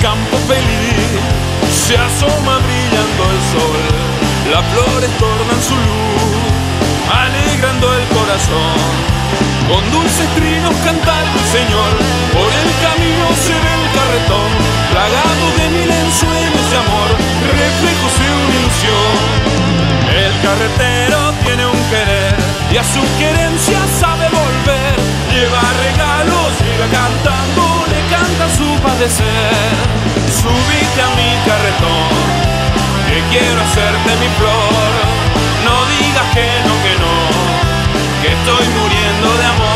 Campo feliz, se asoma brillando el sol, las flores tornan su luz, alegrando el corazón. Con dulces trinos canta el Señor, por el camino se ve el carretón, plagado de mil ensueños de amor, reflejos de una ilusión. El carretero tiene un querer y a su querencia sabe volver, lleva regalos, llega cantando, padecer. Subite a mi carretón, que quiero hacerte mi flor, no digas que no, que no, que estoy muriendo de amor.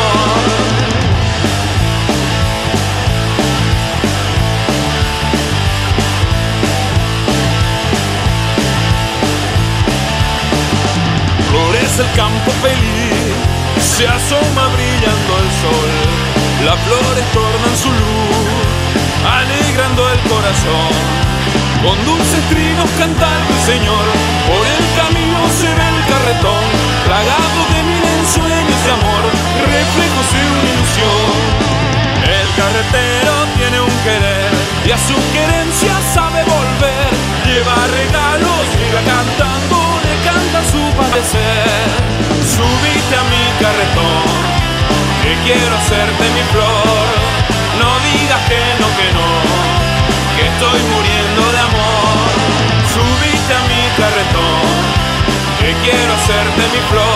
Florece el campo feliz, se asoma brillando el sol, las flores tornan su luz, alegrando el corazón. Con dulces trinos canta el Señor, por el camino se ve el carretón, plagado de mil ensueños de amor, reflejos de una ilusión. El carretero tiene un querer y a su querencia sabe volver, lleva regalos, llega cantando, le canta su padecer. Subite a mi carretón, que quiero hacerte mi flor, hacerte mi